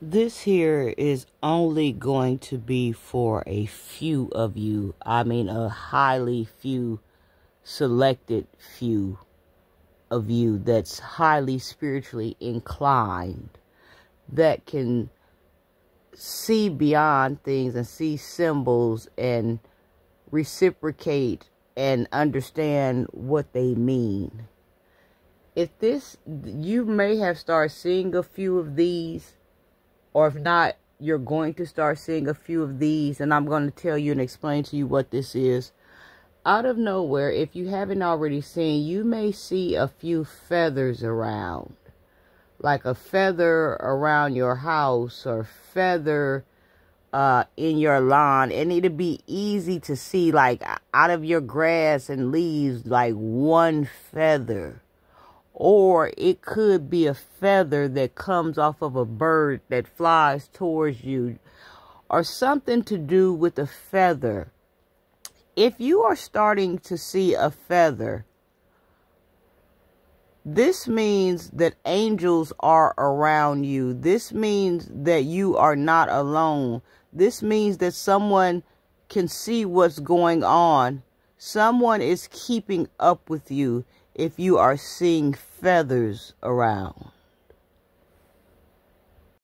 this here is only going to be for a few of you. I mean, a highly few, selected few of you that's highly spiritually inclined, that can see beyond things and see symbols and reciprocate and understand what they mean. If this, you may have started seeing a few of these or if not, you're going to start seeing a few of these, and I'm going to tell you and explain to you what this is. Out of nowhere, if you haven't already seen, you may see a few feathers around. Like a feather around your house or feather uh, in your lawn. And it'll be easy to see, like, out of your grass and leaves, like one feather or it could be a feather that comes off of a bird that flies towards you or something to do with a feather. If you are starting to see a feather, this means that angels are around you. This means that you are not alone. This means that someone can see what's going on. Someone is keeping up with you if you are seeing feathers around.